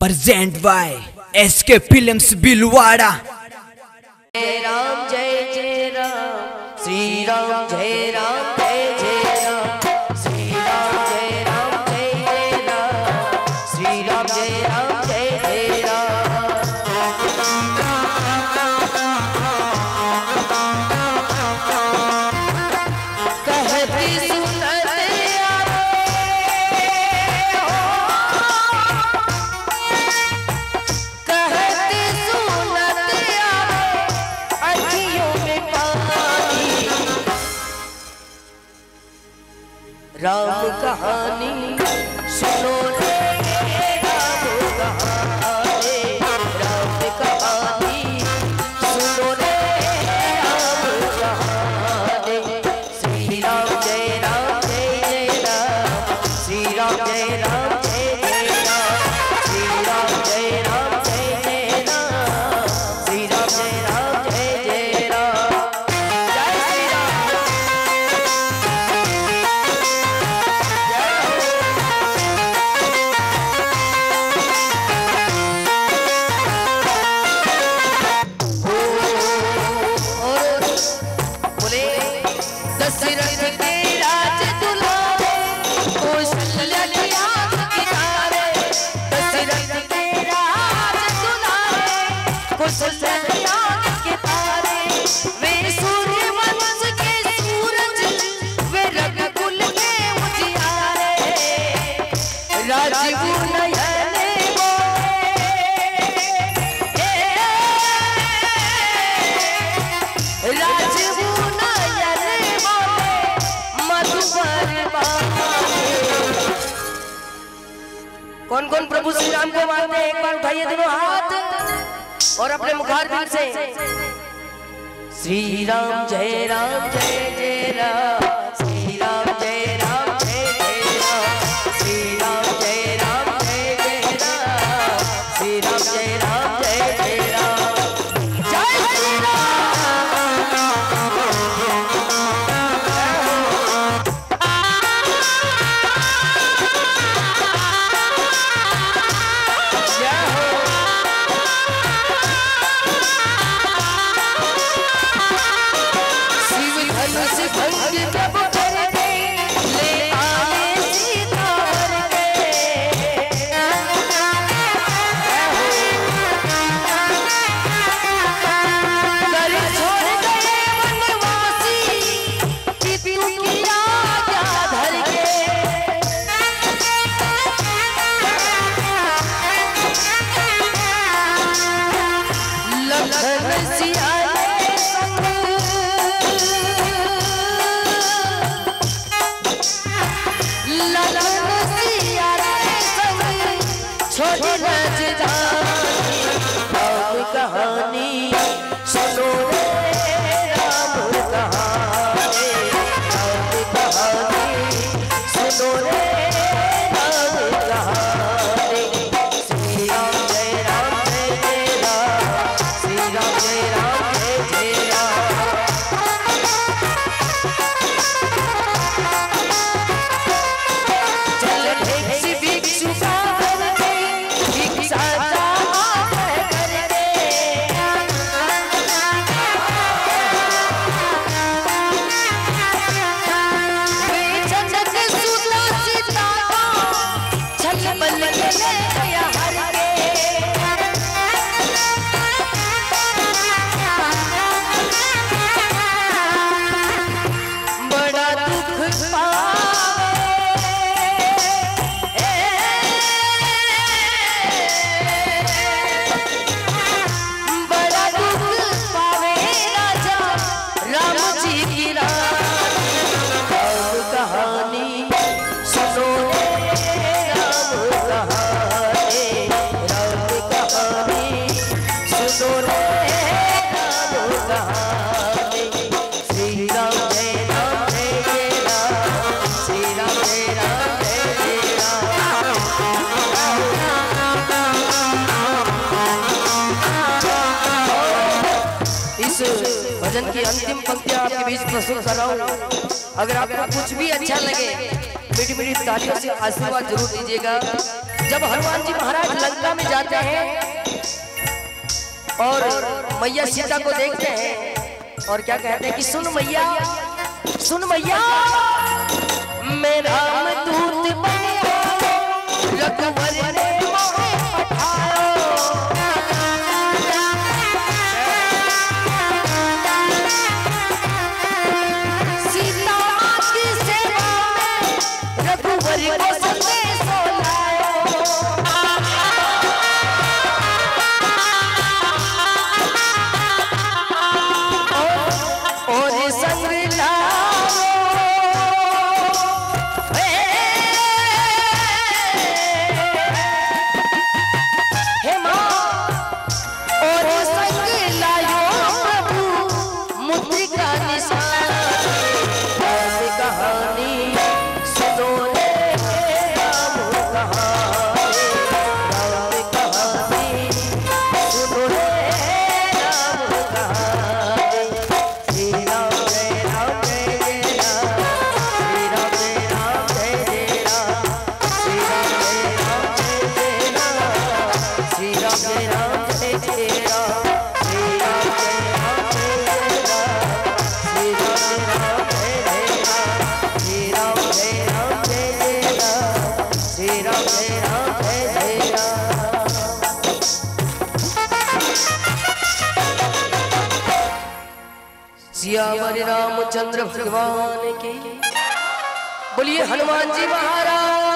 Present by S K films Bilwara. जय राम, जय जय राम श्री राम जय राम, जय श्री राम जय राम, जय श्री राम जय राम कहती राम कहानी सुनो रे राम कहानी राम कहानी सुनो रे। कौन कौन प्रभु श्री राम को मानते हैं? एक बार उठाइए दोनों हाथ और अपने मुखार से। श्री राम जय राम, जय जय Ram. Jai Ram, Jai Ram, Sri Ram, Jai Ram. इस भजन की अंतिम पंक्तियाँ आपके बीच प्रस्तुत कर रहा हूँ। अगर आपको कुछ भी अच्छा लगे मीठी मीठी तालियों से आशीर्वाद ज़रूर दीजिएगा। जब हनुमान जी महाराज लंका में जाते हैं और मैया सीता को देखते हैं और क्या कहते हैं कि, सुन मैया सुन मैया, मैं राम दूत रघुवर सियावर रामचंद्र भगवान की। बोलिए हनुमान जी महाराज।